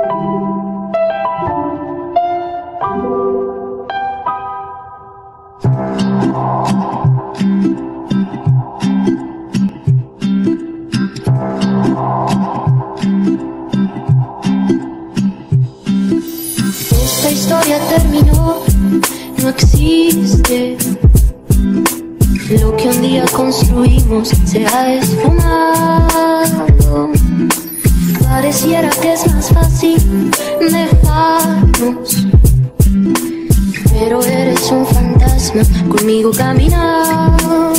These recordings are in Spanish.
Esta historia terminó, no existe. Lo que un día construimos se ha esfumado. Pareciera que es más fácil dejarnos. Pero eres un fantasma conmigo caminando.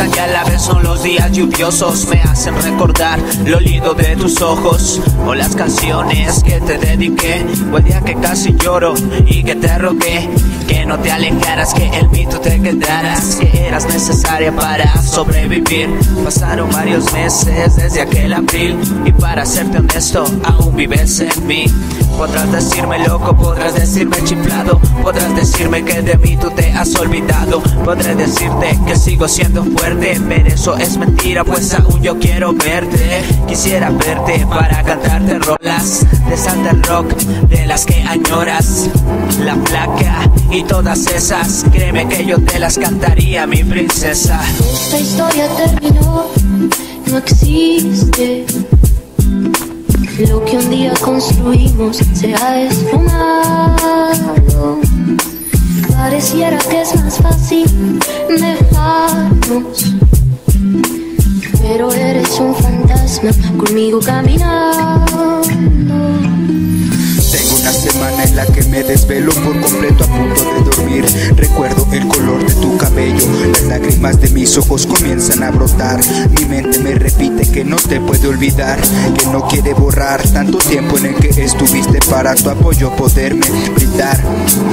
Y a la vez son los días lluviosos Me hacen recordar lo lindo de tus ojos O las canciones que te dediqué O el día que casi lloro y que te rogué Que no te alejaras, que el mito te quedaras Que eras necesaria para sobrevivir. Pasaron varios meses desde aquel abril Y para serte honesto, aún vives en mí Podrás decirme loco, podrás decirme chiflado Podrás decirme que de mí tú te has olvidado. Podré decirte que sigo siendo fuerte Pero eso es mentira, pues aún yo quiero verte. Quisiera verte para cantarte rolas De Santa Rock, de las que añoras La placa y todas esas. Créeme que yo te las cantaría, mi princesa. Esta historia terminó, no existe. Lo que un día construimos se ha esfumado. Pareciera que es más fácil dejarnos. Pero eres un fantasma conmigo caminando. Lágrimas de mis ojos comienzan a brotar. Mi mente me repite que no te puede olvidar, que no quiere borrar tanto tiempo en el que estuviste para tu apoyo poderme brindar.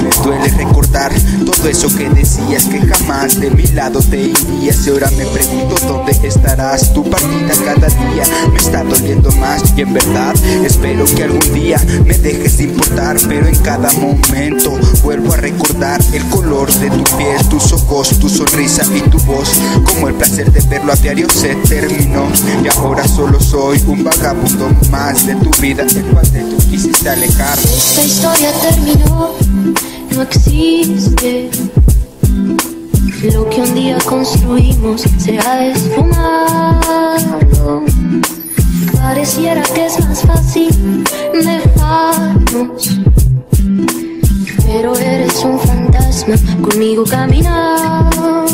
Me duele recordar todo eso que decías que jamás de mi lado te irías. Y ahora me pregunto dónde estarás. Tu partida cada día me está doliendo más y en verdad espero que algún día me dejes de importar, pero en cada momento vuelvo a recordar tu sonrisa y tu voz. Como el placer de verlo a diario se terminó y ahora solo soy un vagabundo más de tu vida, el cual tú quisiste alejar. Esta historia terminó, no existe. Lo que un día construimos se ha esfumado. Pareciera que es más fácil dejarnos. Pero eres conmigo caminando.